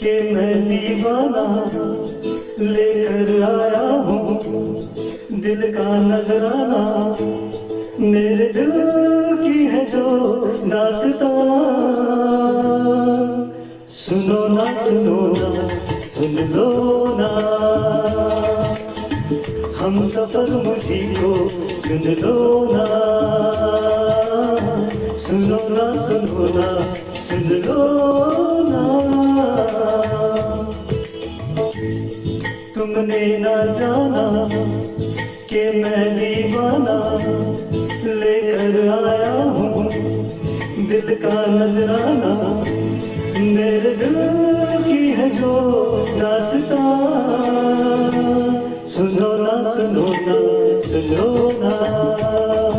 कि मैं दीवाना लेकर आया हूँ। दिल का नजराना मेरे दिल की है जो दासता सुनो ना सुनो ना, सुन लो ना। हम सफ़र मुझी को सुन लो ना। सुनो ना सुनो ना, सुन लो ना। तुमने ना जाना कि मैं दीवाना लेकर आया हूँ। दिल का नजराना मेरे दिल की है जो दासता सुनो ना सुनो ना सुनो ना।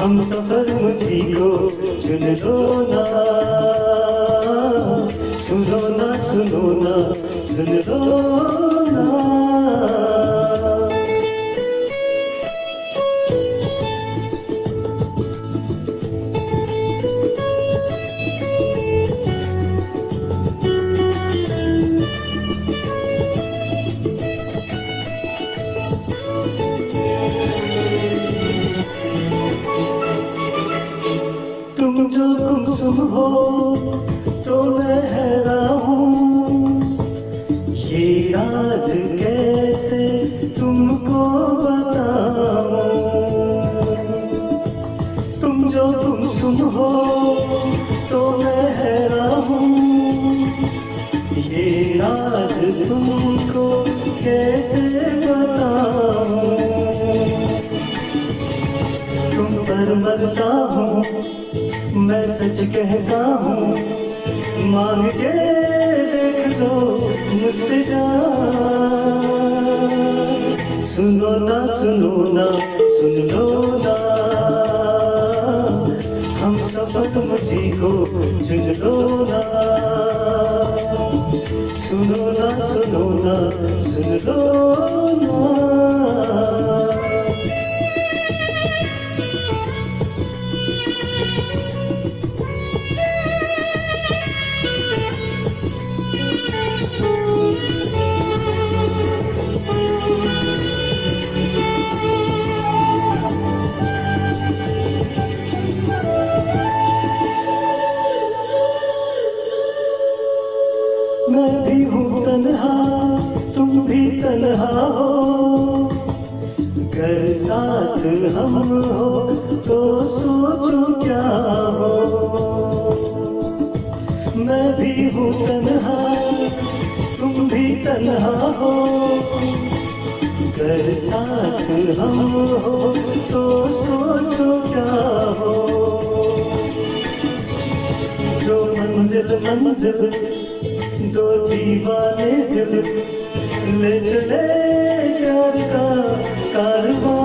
हम सफ़र मुझी को चुन लो ना। सुनो ना सुनो ना सुन लो ना। राज कैसे तुमको बताऊँ। तुम जो गुमसुम हो तो मैं हैरान हूँ। ये राज तुमको कैसे बताऊँ? तुम पर मरता हूँ, मैं सच कहता हूँ। मांग के लो मुझसे सुनो ना सुनो ना, सुन लो ना। हम सफ़र मुझी को चुन लो ना। सुनो ना सुनो ना, सुन लो ना। तन्हा हो घर साथ हम हो तो सोचो क्या हो। मैं भी हूँ तन्हा, तुम भी तन्हा हो। घर साथ हम हो तो सोचो क्या हो। मंजिल मंजिल दो दीवाने दिल ले चले प्यार का कारवां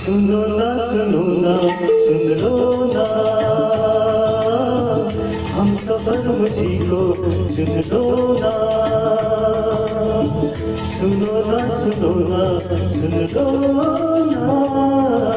सुनो ना सुनो ना सुन लो ना हम सफ़र मुझी को चुन लो ना सुनो ना सुनो ना, सुन लो ना।